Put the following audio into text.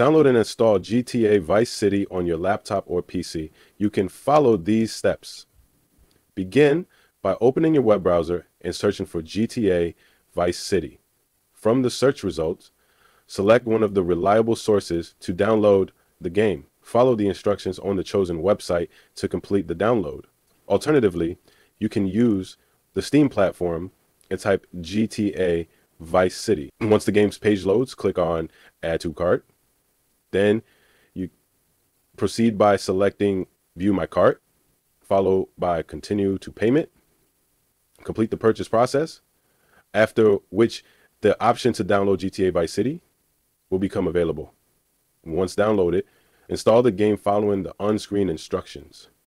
Download and install GTA Vice City on your laptop or PC. You can follow these steps. Begin by opening your web browser and searching for GTA Vice City. From the search results, select one of the reliable sources to download the game. Follow the instructions on the chosen website to complete the download. Alternatively, you can use the Steam platform and type GTA Vice City. Once the game's page loads, click on Add to Cart. Then you proceed by selecting View My Cart, followed by Continue to Payment. Complete the purchase process, after which the option to download GTA Vice City will become available. Once downloaded, install the game following the on-screen instructions.